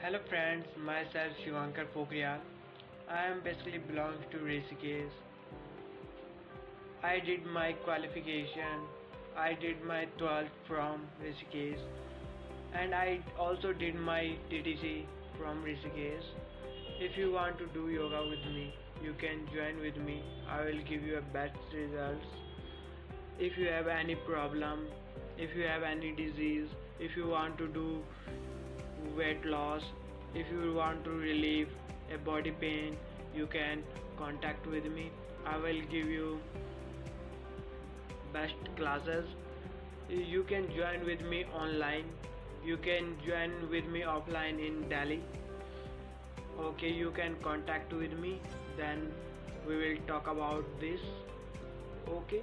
Hello friends, myself Shivankar Pokhriyal. I am basically belongs to Rishikesh. I did my qualification. I did my 12th from Rishikesh and I also did my TTC from Rishikesh. If you want to do yoga with me, you can join with me. I will give you a best results. If you have any problem, if you have any disease, if you want to do weight loss. If you want to relieve a body pain you can contact with me. I will give you best classes. You can join with me online. You can join with me offline in delhi. Okay you can contact with me. Then we will talk about this. Okay